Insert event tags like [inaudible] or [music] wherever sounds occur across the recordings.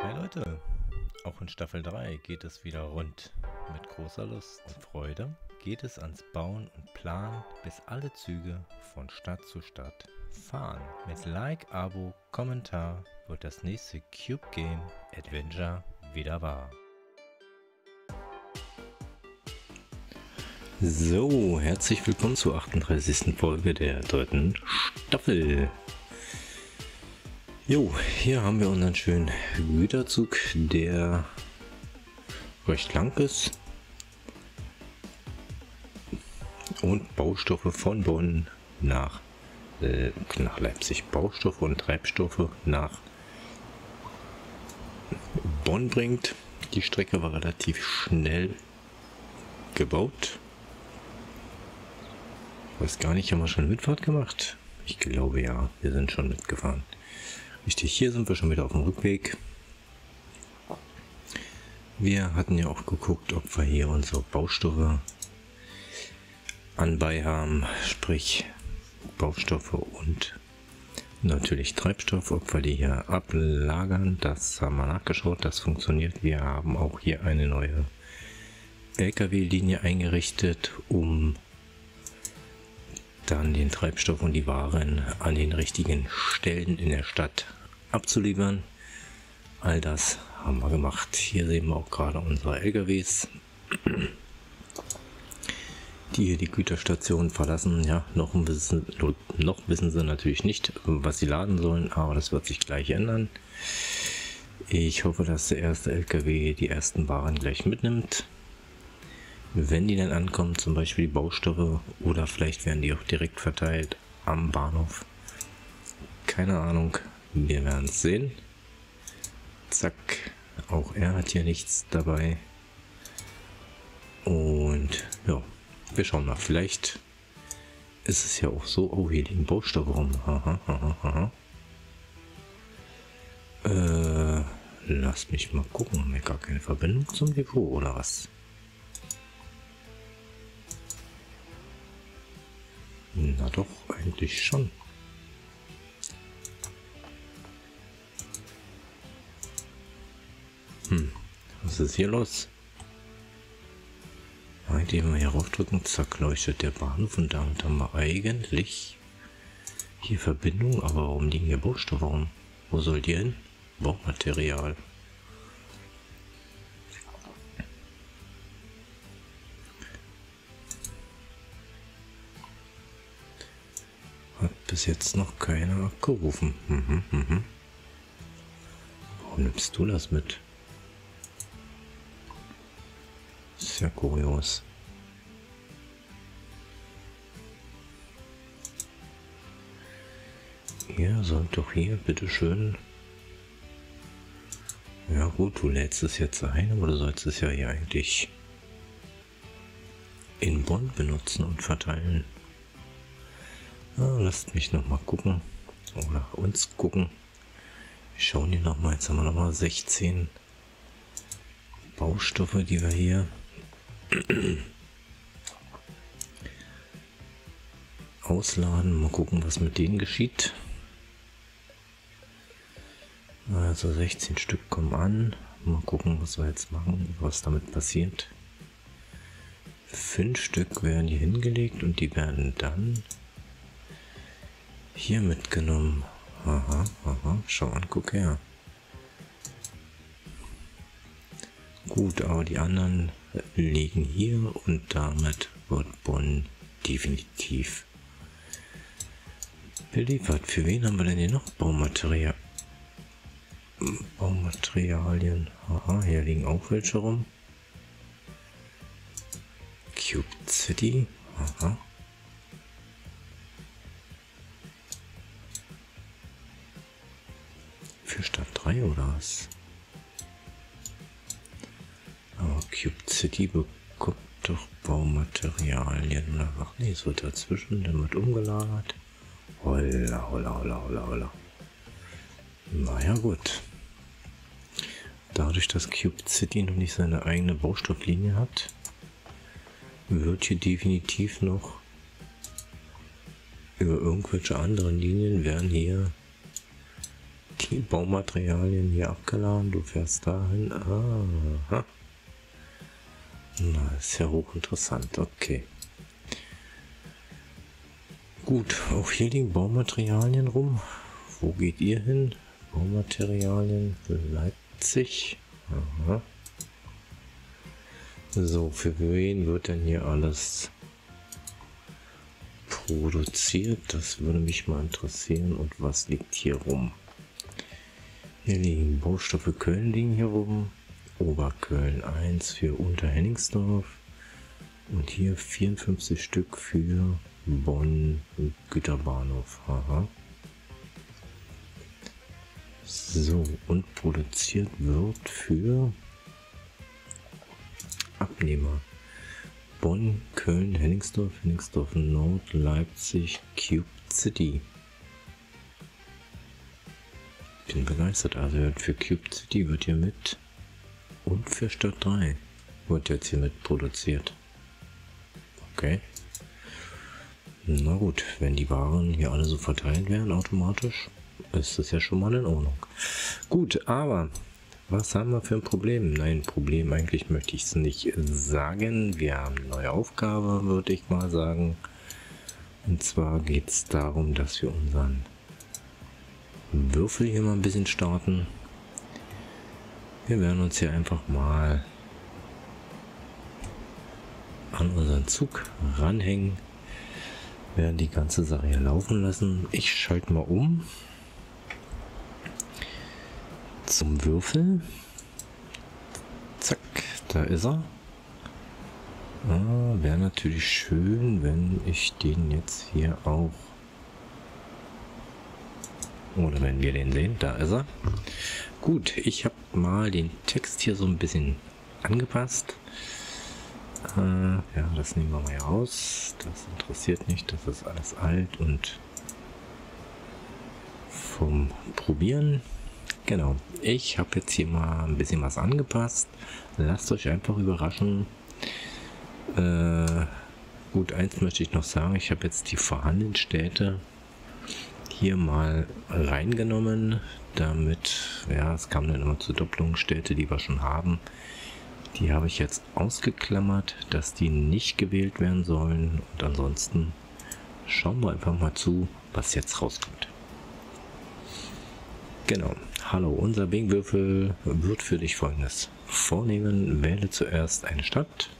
Hey Leute, auch in Staffel 3 geht es wieder rund. Mit großer Lust und Freude geht es ans Bauen und Planen, bis alle Züge von Stadt zu Stadt fahren. Mit Like, Abo, Kommentar wird das nächste Cube Game Adventure wieder wahr. So, herzlich willkommen zur 38. Folge der dritten Staffel. Jo, hier haben wir unseren schönen Güterzug, der recht lang ist und Baustoffe von Bonn nach, äh, nach Leipzig. Baustoffe und Treibstoffe nach Bonn bringt. Die Strecke war relativ schnell gebaut. Weiß gar nicht, haben wir schon Mitfahrt gemacht? Ich glaube ja, wir sind schon mitgefahren. Richtig, hier sind wir schon wieder auf dem Rückweg. Wir hatten ja auch geguckt, ob wir hier unsere Baustoffe anbei haben, sprich Baustoffe und natürlich Treibstoff, ob wir die hier ablagern. Das haben wir nachgeschaut, das funktioniert. Wir haben auch hier eine neue LKW-Linie eingerichtet, um dann den Treibstoff und die Waren an den richtigen Stellen in der Stadt abzuliefern. All das haben wir gemacht. Hier sehen wir auch gerade unsere LKWs, die hier die Güterstation verlassen. Ja, noch wissen, noch wissen sie natürlich nicht, was sie laden sollen, aber das wird sich gleich ändern. Ich hoffe, dass der erste LKW die ersten Waren gleich mitnimmt wenn die dann ankommen, zum Beispiel die Baustoffe oder vielleicht werden die auch direkt verteilt am Bahnhof. Keine Ahnung, wir werden sehen. Zack, auch er hat hier nichts dabei. Und ja, wir schauen mal. Vielleicht ist es ja auch so. Oh, hier liegen Baustoffe rum. Aha, aha, aha. Äh, lass mich mal gucken. Haben wir gar keine Verbindung zum Depot oder was? Na doch, eigentlich schon. Hm, was ist hier los? Wenn wir hier raufdrücken, zack, leuchtet der Bahnhof und damit haben wir eigentlich hier Verbindung, aber warum liegen hier Baustoffe rum? Wo soll die hin? Baumaterial. bis jetzt noch keiner abgerufen. Mhm, mhm. Warum nimmst du das mit? Sehr kurios. Ihr sollt doch hier, bitteschön. Ja gut, du lädst es jetzt ein, aber du sollst es ja hier eigentlich in Bonn benutzen und verteilen. Ja, lasst mich noch mal gucken. Oder uns gucken. Wir schauen hier noch mal. Jetzt haben wir noch mal 16 Baustoffe, die wir hier [clears throat] ausladen. Mal gucken, was mit denen geschieht. Also 16 Stück kommen an. Mal gucken, was wir jetzt machen, was damit passiert. Fünf Stück werden hier hingelegt und die werden dann hier mitgenommen. Aha, aha, schau an, guck her. Gut, aber die anderen liegen hier und damit wird Bonn definitiv beliefert. Für wen haben wir denn hier noch Baumaterial? Baumaterialien. Aha, hier liegen auch welche rum. Cube City. Aha. für Stadt 3 oder was? Cube City bekommt doch Baumaterialien oder was? Nee, es wird dazwischen, dann wird umgelagert. Holla, holla, holla, holla, holla. Naja, gut. Dadurch, dass Cube City noch nicht seine eigene Baustofflinie hat, wird hier definitiv noch über irgendwelche anderen Linien werden hier die Baumaterialien hier abgeladen. Du fährst dahin. Aha. Na, ist ja hochinteressant. Okay. Gut, auch hier liegen Baumaterialien rum. Wo geht ihr hin? Baumaterialien Leipzig. Aha. So, für wen wird denn hier alles produziert? Das würde mich mal interessieren. Und was liegt hier rum? Hier liegen Baustoffe Köln liegen hier rum. Oberköln 1 für Unterhenningsdorf und hier 54 Stück für Bonn Güterbahnhof. Aha. So, und produziert wird für Abnehmer. Bonn, Köln, Henningsdorf, Henningsdorf Nord, Leipzig, Cube City. Bin begeistert. Also für Cube City wird hier mit und für Stadt 3 wird jetzt hier mit produziert. Okay. Na gut, wenn die Waren hier alle so verteilt werden automatisch, ist das ja schon mal in Ordnung. Gut, aber was haben wir für ein Problem? Nein, Problem eigentlich möchte ich es nicht sagen. Wir haben eine neue Aufgabe, würde ich mal sagen. Und zwar geht es darum, dass wir unseren Würfel hier mal ein bisschen starten. Wir werden uns hier einfach mal an unseren Zug ranhängen, werden die ganze Sache hier laufen lassen. Ich schalte mal um zum Würfel. Zack, da ist er. Ah, Wäre natürlich schön, wenn ich den jetzt hier auch oder wenn wir den sehen, da ist er. Gut, ich habe mal den Text hier so ein bisschen angepasst. Äh, ja, das nehmen wir mal raus. Das interessiert nicht, das ist alles alt und vom Probieren. Genau, ich habe jetzt hier mal ein bisschen was angepasst. Lasst euch einfach überraschen. Äh, gut, eins möchte ich noch sagen. Ich habe jetzt die vorhandenen Städte hier mal reingenommen, damit, ja, es kam dann immer zu Doppelungsstädte, die wir schon haben. Die habe ich jetzt ausgeklammert, dass die nicht gewählt werden sollen. Und ansonsten schauen wir einfach mal zu, was jetzt rauskommt. Genau. Hallo, unser Bing-Würfel wird für dich folgendes vornehmen. Wähle zuerst eine Stadt,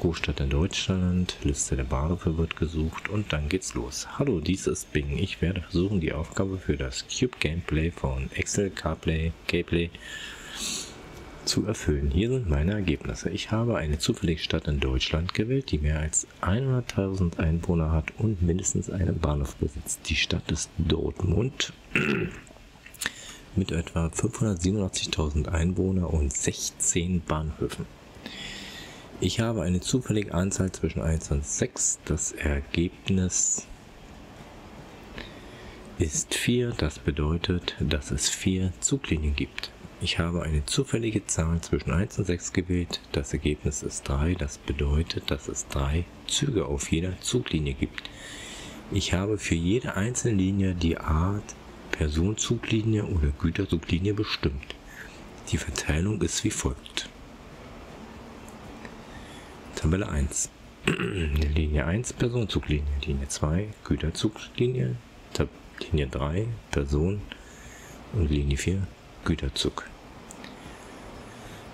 Großstadt in Deutschland, Liste der Bahnhöfe wird gesucht und dann geht's los. Hallo, dies ist Bing. Ich werde versuchen, die Aufgabe für das Cube Gameplay von Excel, CarPlay, Kplay zu erfüllen. Hier sind meine Ergebnisse. Ich habe eine zufällige Stadt in Deutschland gewählt, die mehr als 100.000 Einwohner hat und mindestens einen Bahnhof besitzt. Die Stadt ist Dortmund [clears throat] mit etwa 587.000 Einwohnern und 16 Bahnhöfen. Ich habe eine zufällige Anzahl zwischen 1 und 6. Das Ergebnis ist 4. Das bedeutet, dass es 4 Zuglinien gibt. Ich habe eine zufällige Zahl zwischen 1 und 6 gewählt. Das Ergebnis ist 3. Das bedeutet, dass es 3 Züge auf jeder Zuglinie gibt. Ich habe für jede einzelne Linie die Art Personenzuglinie oder Güterzuglinie bestimmt. Die Verteilung ist wie folgt. Tabelle 1. [clears throat] Linie 1 Personenzuglinie, Linie 2 Güterzuglinie, Linie 3 Person und Linie 4 Güterzug.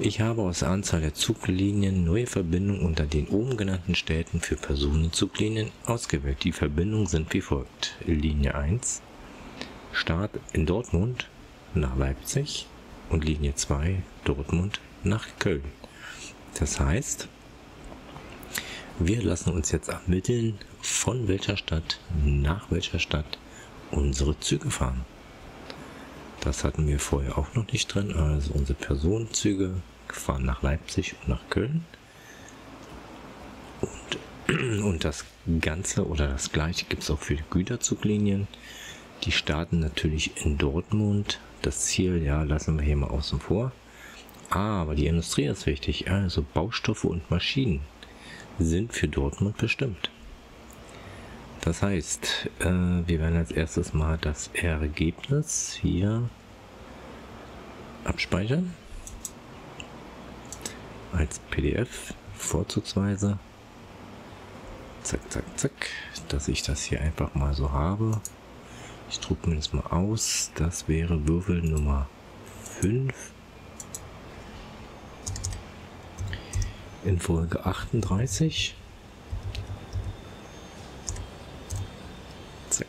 Ich habe aus der Anzahl der Zuglinien neue Verbindungen unter den oben genannten Städten für Personenzuglinien ausgewählt. Die Verbindungen sind wie folgt. Linie 1 Start in Dortmund nach Leipzig und Linie 2 Dortmund nach Köln. Das heißt, wir lassen uns jetzt ermitteln, von welcher Stadt nach welcher Stadt unsere Züge fahren. Das hatten wir vorher auch noch nicht drin. Also unsere Personenzüge fahren nach Leipzig und nach Köln. Und, [clears throat] und das Ganze oder das gleiche gibt es auch für die Güterzuglinien. Die starten natürlich in Dortmund. Das Ziel, ja, lassen wir hier mal außen vor. Aber die Industrie ist wichtig. Also Baustoffe und Maschinen sind für Dortmund bestimmt. Das heißt, äh, wir werden als erstes mal das Ergebnis hier abspeichern. Als PDF vorzugsweise. Zack, zack, zack. Dass ich das hier einfach mal so habe. Ich drucke mir das mal aus. Das wäre Würfel Nummer 5. In Folge 38. Zack.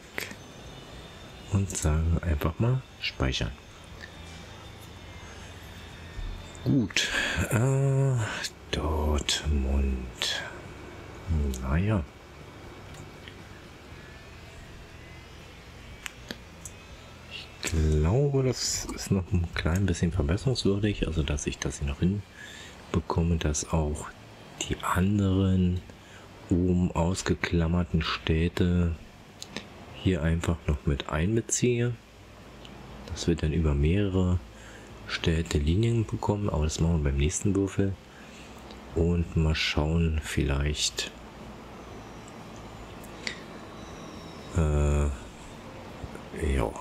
Und sage einfach mal speichern. Gut. Äh, Dortmund. Naja. Ich glaube, das ist noch ein klein bisschen verbesserungswürdig. Also, dass ich das hier noch hinbekomme, dass auch die anderen oben ausgeklammerten Städte hier einfach noch mit einbeziehe. Das wird dann über mehrere Städte Linien bekommen, aber das machen wir beim nächsten Würfel. Und mal schauen, vielleicht äh, ja,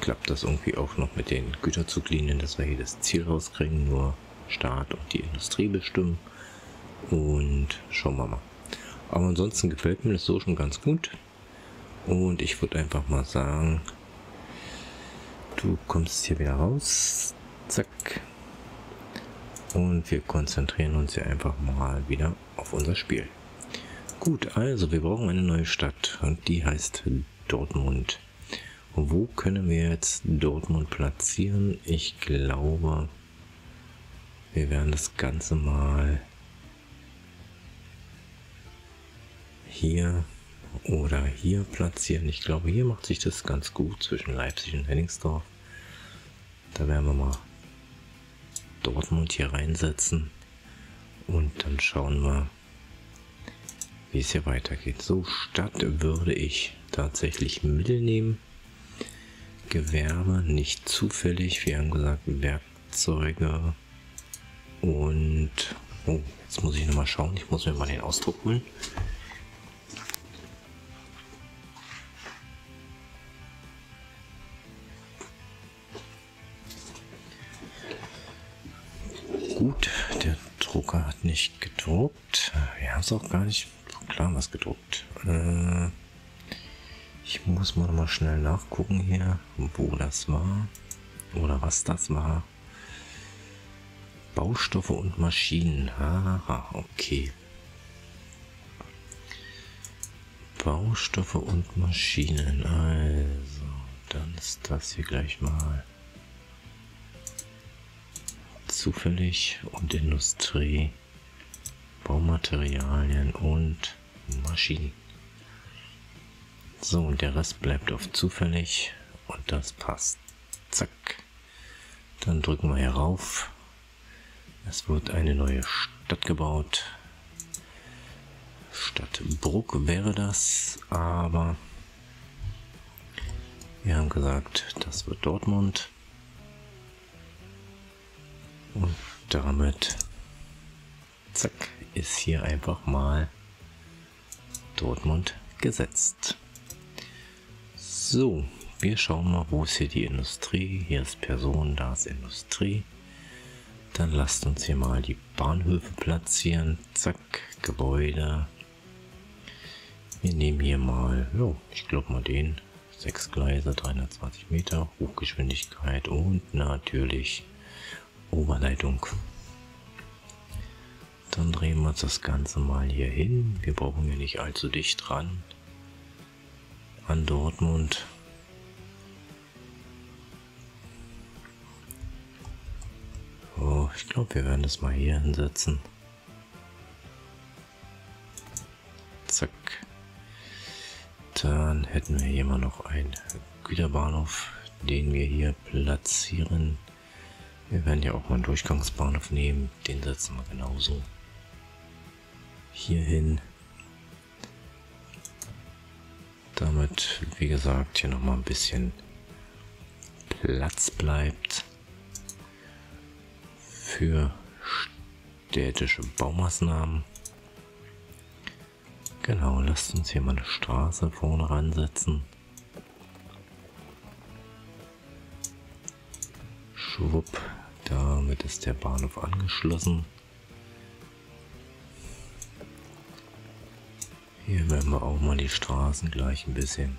klappt das irgendwie auch noch mit den Güterzuglinien, dass wir hier das Ziel rauskriegen, nur Staat und die Industrie bestimmen. Und schauen wir mal. Aber ansonsten gefällt mir das so schon ganz gut. Und ich würde einfach mal sagen, du kommst hier wieder raus. Zack. Und wir konzentrieren uns hier einfach mal wieder auf unser Spiel. Gut, also wir brauchen eine neue Stadt und die heißt Dortmund. Wo können wir jetzt Dortmund platzieren? Ich glaube, wir werden das Ganze mal hier oder hier platzieren. Ich glaube, hier macht sich das ganz gut zwischen Leipzig und Henningsdorf. Da werden wir mal Dortmund hier reinsetzen und dann schauen wir, wie es hier weitergeht. So, Stadt würde ich tatsächlich Mittel nehmen. Gewerbe nicht zufällig, wir haben gesagt Werkzeuge und oh, jetzt muss ich nochmal schauen, ich muss mir mal den Ausdruck holen. Gut, der Drucker hat nicht gedruckt. Wir haben es auch gar nicht klar was gedruckt. Äh, ich muss mal noch mal schnell nachgucken hier, wo das war oder was das war. Baustoffe und Maschinen. Aha, okay. Baustoffe und Maschinen. Also, dann ist das hier gleich mal zufällig und Industrie, Baumaterialien und Maschinen. So, und der Rest bleibt auf zufällig und das passt. Zack. Dann drücken wir hier rauf. Es wird eine neue Stadt gebaut. Stadt Bruck wäre das, aber wir haben gesagt, das wird Dortmund. Und damit, zack, ist hier einfach mal Dortmund gesetzt. So, wir schauen mal, wo ist hier die Industrie. Hier ist Person, da ist Industrie. Dann lasst uns hier mal die Bahnhöfe platzieren. Zack, Gebäude. Wir nehmen hier mal, jo, ich glaube mal den. Sechs Gleise, 320 Meter, Hochgeschwindigkeit und natürlich Oberleitung. Dann drehen wir uns das Ganze mal hier hin. Wir brauchen hier nicht allzu dicht dran an Dortmund. Oh, ich glaube, wir werden das mal hier hinsetzen. Zack. Dann hätten wir hier mal noch einen Güterbahnhof, den wir hier platzieren. Wir werden ja auch mal einen Durchgangsbahnhof nehmen. Den setzen wir genauso hier hin. Damit, wie gesagt, hier nochmal ein bisschen Platz bleibt für städtische Baumaßnahmen. Genau, lasst uns hier mal eine Straße vorne ransetzen. Schwupp, Damit ist der Bahnhof angeschlossen. Hier werden wir auch mal die Straßen gleich ein bisschen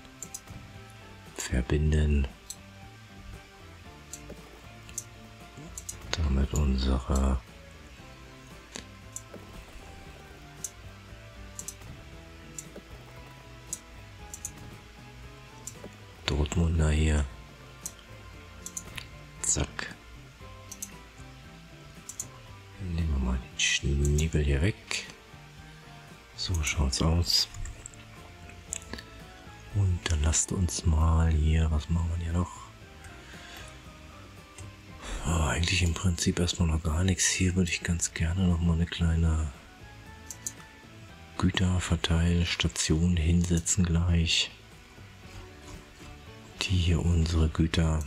verbinden. Unsere Dortmunder hier. Zack. Nehmen wir mal den Schniebel hier weg. So schaut's aus. Und dann lasst uns mal hier, was machen wir hier noch? Oh, eigentlich im Prinzip erstmal noch gar nichts. Hier würde ich ganz gerne noch mal eine kleine Güterverteilstation hinsetzen gleich die hier unsere Güter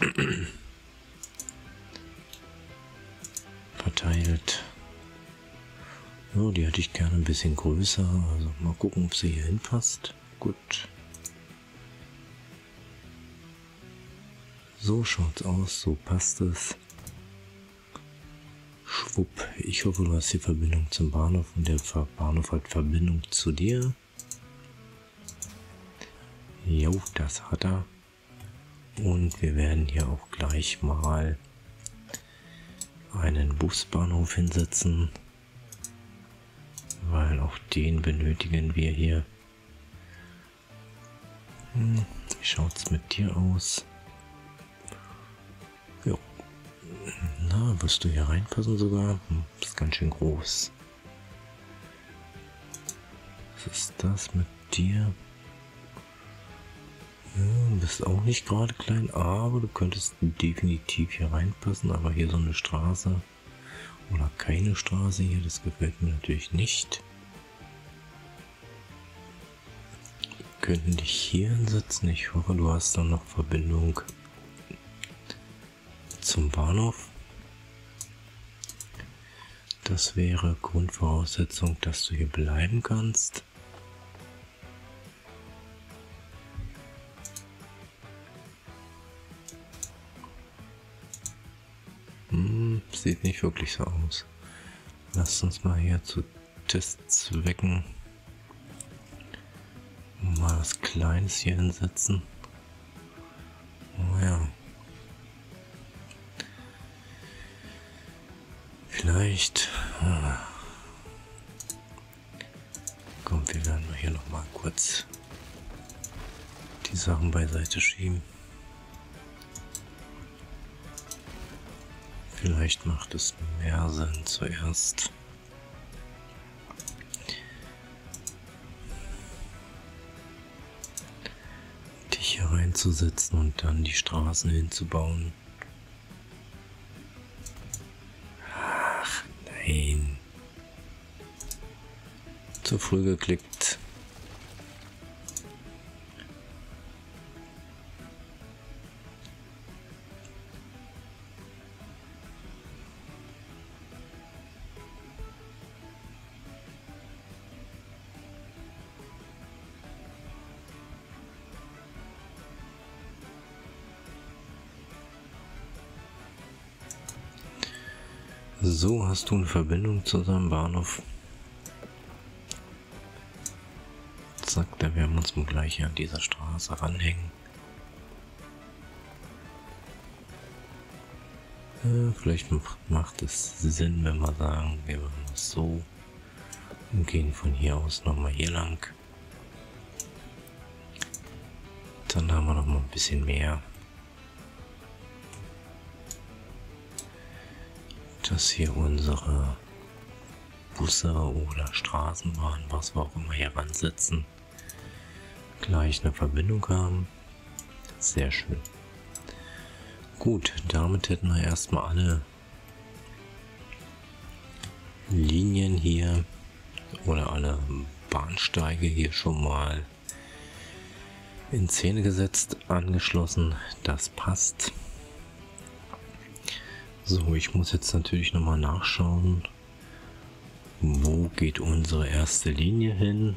[clears throat] verteilt. Ja, die hätte ich gerne ein bisschen größer. Also mal gucken, ob sie hier hinpasst. Gut. So schaut's aus, so passt es. Schwupp. Ich hoffe, du hast die Verbindung zum Bahnhof und der Bahnhof hat Verbindung zu dir. Jo, das hat er. Und wir werden hier auch gleich mal einen Busbahnhof hinsetzen, weil auch den benötigen wir hier. Hm, wie schaut's mit dir aus? Wirst du hier reinpassen sogar? Hm, ist ganz schön groß. Was ist das mit dir? Ja, bist auch nicht gerade klein, aber du könntest definitiv hier reinpassen. Aber hier so eine Straße oder keine Straße hier, das gefällt mir natürlich nicht. Wir könnten dich hier hinsetzen. Ich hoffe, du hast dann noch Verbindung zum Bahnhof. Das wäre Grundvoraussetzung, dass du hier bleiben kannst. sieht nicht wirklich so aus. Lasst uns mal hier zu Testzwecken mal was Kleines hier hinsetzen. Vielleicht. Ah. Komm, wir werden hier noch mal kurz die Sachen beiseite schieben. Vielleicht macht es mehr Sinn zuerst. dich hier reinzusetzen und dann die Straßen hinzubauen. Früh geklickt. So, hast du eine Verbindung zu seinem Bahnhof? Zack, da werden wir uns mal gleich hier an dieser Straße ranhängen. Äh, vielleicht macht es Sinn, wenn wir sagen, wir machen das so und gehen von hier aus nochmal hier lang. Dann haben wir noch mal ein bisschen mehr dass hier unsere Busse oder Straßenbahn, was wir auch immer hier ransetzen, gleich eine Verbindung haben. Sehr schön. Gut, damit hätten wir erstmal alle Linien hier oder alle Bahnsteige hier schon mal in Szene gesetzt, angeschlossen. Das passt. So, ich muss jetzt natürlich nochmal nachschauen, wo geht unsere erste Linie hin.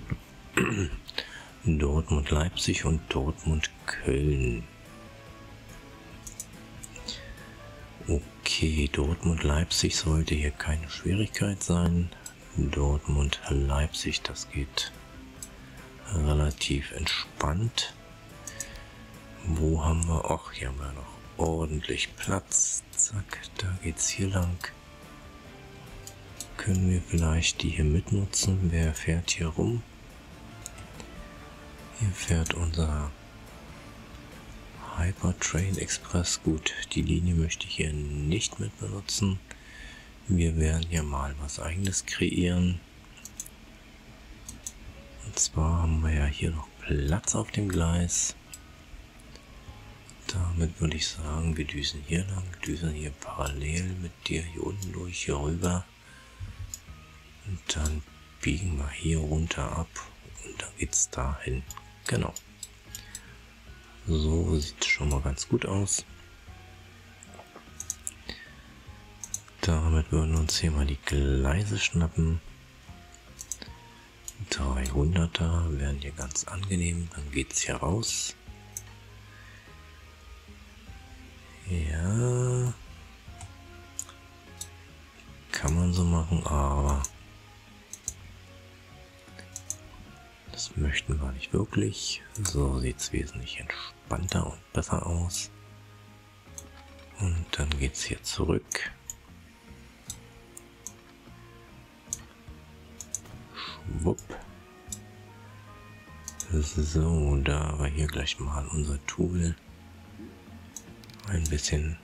Dortmund Leipzig und Dortmund Köln. Okay. Okay, Dortmund-Leipzig sollte hier keine Schwierigkeit sein. Dortmund-Leipzig, das geht relativ entspannt. Wo haben wir? Ach, hier haben wir noch ordentlich Platz. Zack, da geht's hier lang. Können wir vielleicht die hier mitnutzen? Wer fährt hier rum? Hier fährt unser Hypertrain Express. Gut, die Linie möchte ich hier nicht mit benutzen. Wir werden ja mal was eigenes kreieren. Und zwar haben wir ja hier noch Platz auf dem Gleis. Damit würde ich sagen, wir düsen hier lang, düsen hier parallel mit dir hier unten durch, hier rüber. Und dann biegen wir hier runter ab und dann geht's dahin. Genau. So sieht schon mal ganz gut aus. Damit würden wir uns hier mal die Gleise schnappen. 300er wären hier ganz angenehm. Dann geht es hier raus. Ja. Kann man so machen, aber das möchten wir nicht wirklich. So sieht es wesentlich entspannter und besser aus. Und dann geht es hier zurück. Schwupp. So, da wir hier gleich mal unser Tool ein bisschen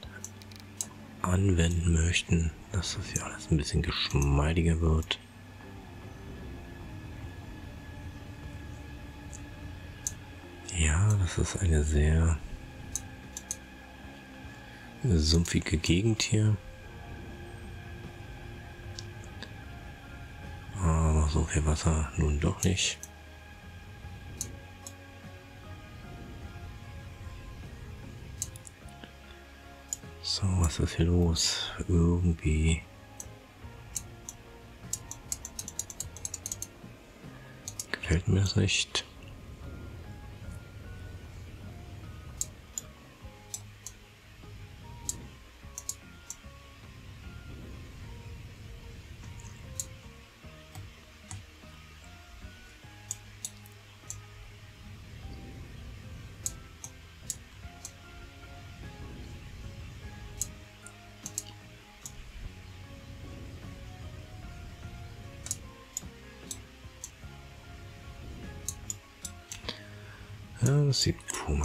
anwenden möchten, dass das hier alles ein bisschen geschmeidiger wird. Ja, das ist eine sehr sumpfige Gegend hier. Aber so viel Wasser nun doch nicht. So, was ist hier los? Irgendwie. Gefällt mir das nicht.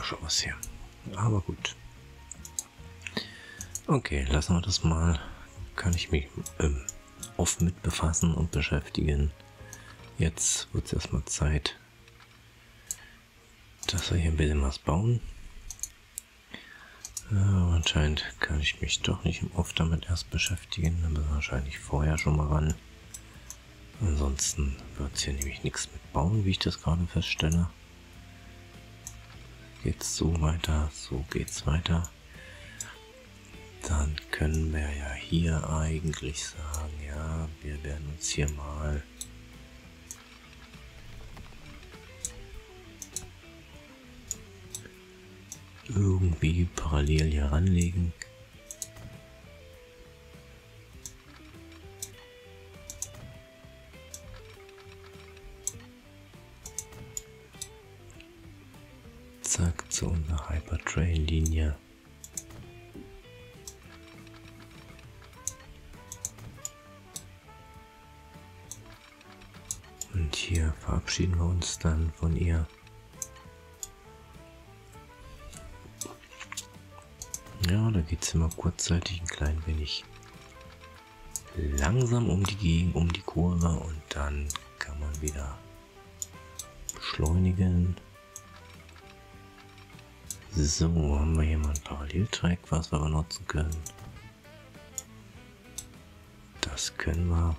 Komisch aus hier. Aber gut. Okay, lassen wir das mal. Kann ich mich ähm, oft mit befassen und beschäftigen. Jetzt wird es erstmal Zeit, dass wir hier ein bisschen was bauen. Ja, anscheinend kann ich mich doch nicht oft damit erst beschäftigen. Dann müssen wir wahrscheinlich vorher schon mal ran. Ansonsten wird es hier nämlich nichts mit bauen, wie ich das gerade feststelle geht's so weiter, so geht's weiter. Dann können wir ja hier eigentlich sagen, ja, wir werden uns hier mal irgendwie parallel hier ranlegen. Zu unserer Hypertrain-Linie. Und hier verabschieden wir uns dann von ihr. Ja, da geht es immer kurzzeitig ein klein wenig langsam um die Gegend, um die Kurve und dann kann man wieder beschleunigen. So, haben wir hier mal ein Paralleltrack, was wir benutzen können. Das können wir.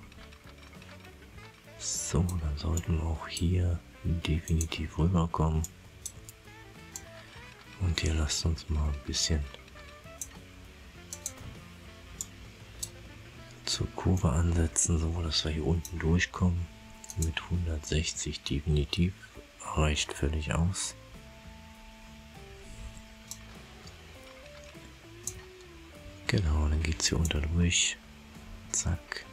So, dann sollten wir auch hier definitiv rüberkommen. Und hier lasst uns mal ein bisschen zur Kurve ansetzen, so dass wir hier unten durchkommen. Mit 160 definitiv reicht völlig aus. Genau, dann geht es hier unter durch. Zack.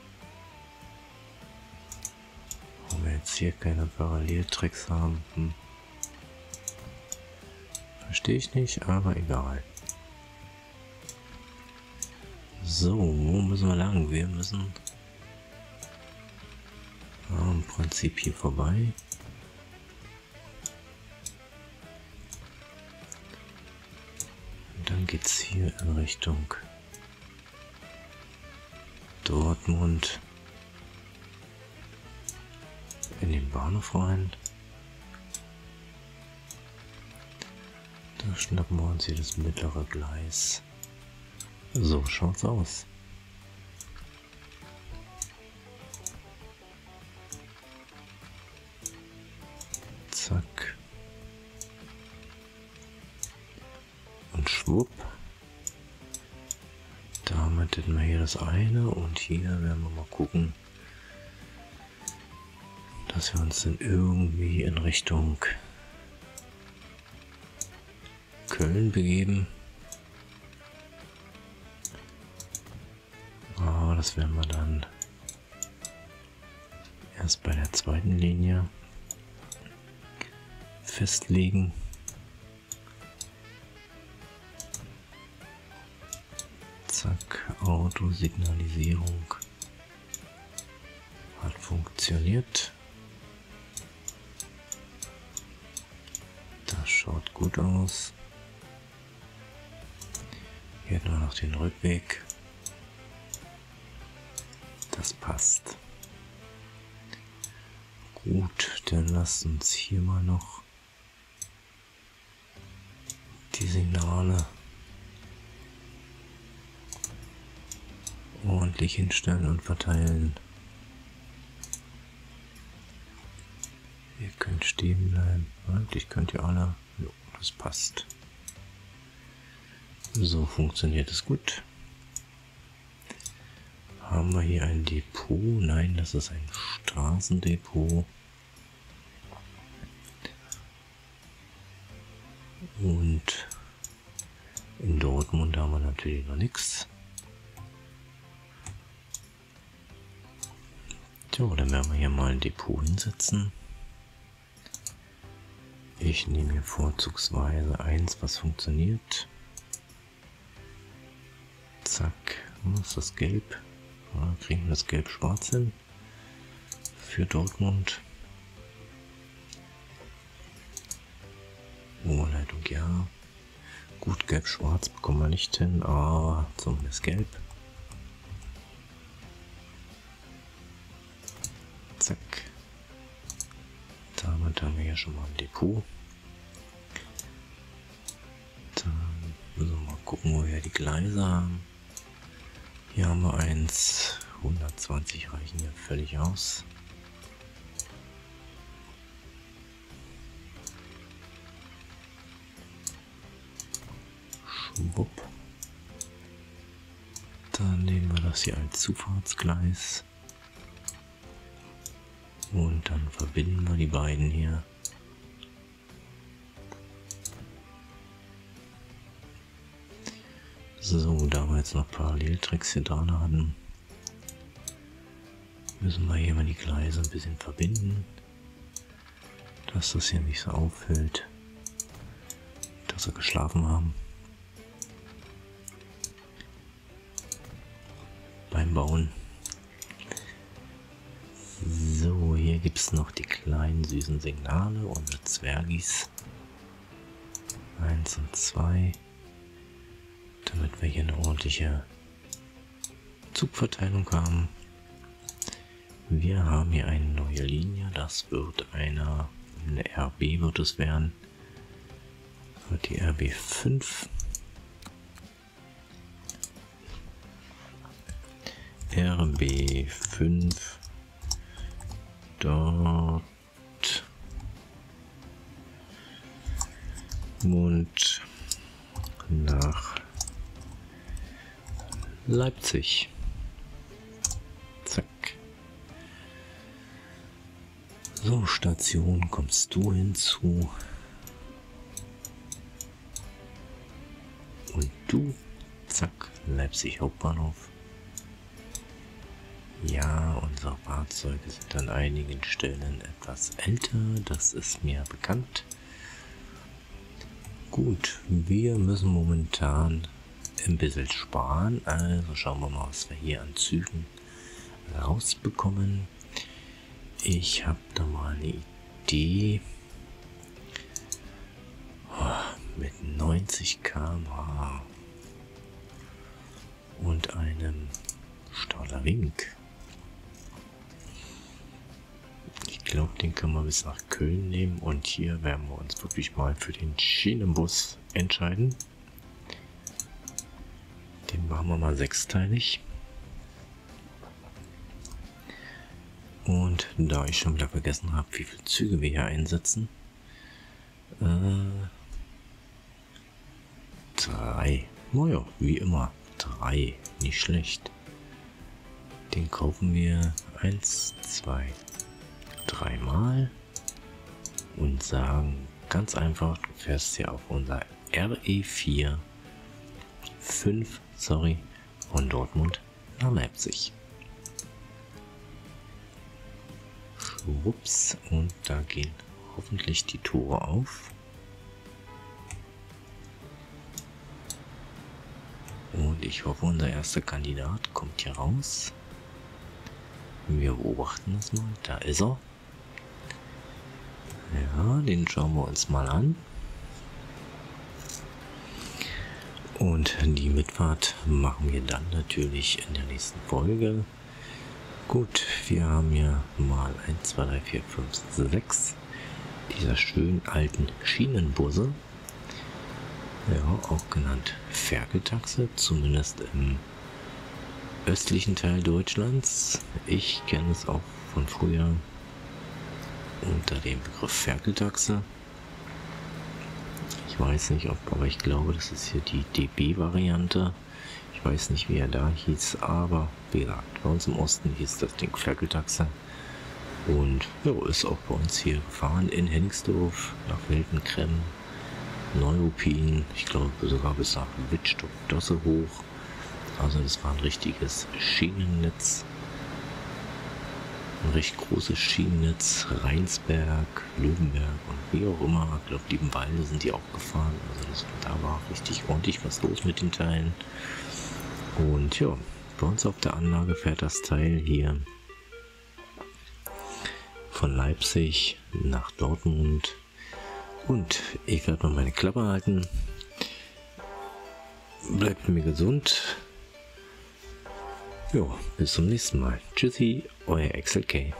Wo wir jetzt hier keine Paralleltricks haben. Hm. Verstehe ich nicht, aber egal. So, wo müssen wir lang? Wir müssen ja, im Prinzip hier vorbei. Und dann geht es hier in Richtung Dortmund in den Bahnhof rein. Da schnappen wir uns hier das mittlere Gleis. So schaut's aus. Das eine und hier werden wir mal gucken, dass wir uns dann irgendwie in Richtung Köln begeben. Aber das werden wir dann erst bei der zweiten Linie festlegen. Autosignalisierung hat funktioniert. Das schaut gut aus. Hier nur noch den Rückweg. Das passt. Gut, dann lasst uns hier mal noch die Signale ordentlich hinstellen und verteilen. Ihr könnt stehen bleiben. Eigentlich könnt ihr alle. Jo, das passt. So funktioniert es gut. Haben wir hier ein Depot? Nein, das ist ein Straßendepot. Und in Dortmund haben wir natürlich noch nichts. So, dann werden wir hier mal ein Depot hinsetzen. Ich nehme hier vorzugsweise eins, was funktioniert. Zack, was ist das Gelb? Ja, kriegen wir das Gelb-Schwarz hin. Für Dortmund. Oberleitung ja. Gut, Gelb-Schwarz bekommen wir nicht hin, aber zumindest Gelb. Damit haben wir ja schon mal ein Depot. Dann müssen wir mal gucken, wo wir die Gleise haben. Hier haben wir eins. 120 reichen ja völlig aus. Schwupp. Dann nehmen wir das hier als Zufahrtsgleis. Und dann verbinden wir die beiden hier. So, da wir jetzt noch Paralleltricks hier dran hatten, müssen wir hier mal die Gleise ein bisschen verbinden, dass das hier nicht so auffällt, dass wir geschlafen haben. Beim Bauen. Gibt es noch die kleinen süßen Signale, unsere Zwergis. Eins und zwei damit wir hier eine ordentliche Zugverteilung haben. Wir haben hier eine neue Linie, das wird eine, eine RB wird es werden, die RB5. RB5 dort und nach Leipzig. Zack. So, Station, kommst du hinzu. Und du, Zack, Leipzig Hauptbahnhof. Ja, unsere Fahrzeuge sind an einigen Stellen etwas älter, das ist mir bekannt. Gut, wir müssen momentan ein bisschen sparen, also schauen wir mal, was wir hier an Zügen rausbekommen. Ich habe da mal eine Idee. Oh, mit 90 km/h und einem Stauler Wink glaube, den können wir bis nach Köln nehmen. Und hier werden wir uns wirklich mal für den Schienenbus entscheiden. Den machen wir mal sechsteilig. Und da ich schon wieder vergessen habe, wie viele Züge wir hier einsetzen. Äh, drei. Naja, wie immer. Drei. Nicht schlecht. Den kaufen wir. Eins, zwei, dreimal und sagen ganz einfach, du fährst hier auf unser RE4 5, sorry, von Dortmund nach Leipzig. Schwupps, und da gehen hoffentlich die Tore auf. Und ich hoffe, unser erster Kandidat kommt hier raus. Wir beobachten das mal. Da ist er. Ja, den schauen wir uns mal an. Und die Mitfahrt machen wir dann natürlich in der nächsten Folge. Gut, wir haben hier mal 1, 2, 3, 4, 5, 6 dieser schönen alten Schienenbusse. Ja, auch genannt Ferkeltaxe, zumindest im östlichen Teil Deutschlands. Ich kenne es auch von früher unter dem Begriff Ferkeltaxe. Ich weiß nicht, ob, aber ich glaube, das ist hier die DB-Variante. Ich weiß nicht, wie er da hieß, aber wie gesagt, bei uns im Osten hieß das Ding Ferkeltaxe. Und ja, ist auch bei uns hier gefahren in Henningsdorf, nach Weltenkrem, Neuruppin, ich glaube sogar bis nach Wittstock-Dosse hoch. Also das war ein richtiges Schienennetz recht großes Schienennetz, Rheinsberg, Löwenberg und wie auch immer. Ich glaube, Liebenwalde sind die auch gefahren. Also das, da war richtig ordentlich was los mit den Teilen. Und ja, bei uns auf der Anlage fährt das Teil hier von Leipzig nach Dortmund. Und ich werde mal meine Klappe halten. Bleibt mir gesund. Jo, bis zum nächsten Mal. Tschüssi, euer XLK.